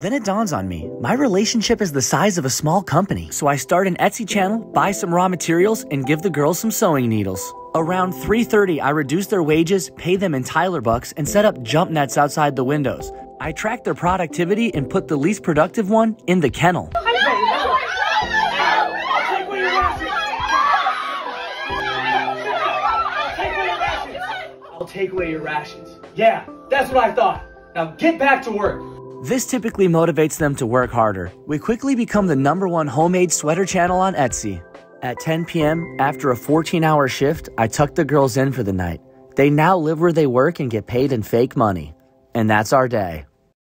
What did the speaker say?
Then it dawns on me, my relationship is the size of a small company. So I start an Etsy channel, buy some raw materials, and give the girls some sewing needles. Around 3.30, I reduce their wages, pay them in Tyler bucks, and set up jump nets outside the windows. I track their productivity and put the least productive one in the kennel. I'll take away your rations. Yeah, that's what I thought. Now get back to work. This typically motivates them to work harder. We quickly become the number one homemade sweater channel on Etsy. At 10 p.m., after a 14 hour shift, I tuck the girls in for the night. They now live where they work and get paid in fake money. And that's our day.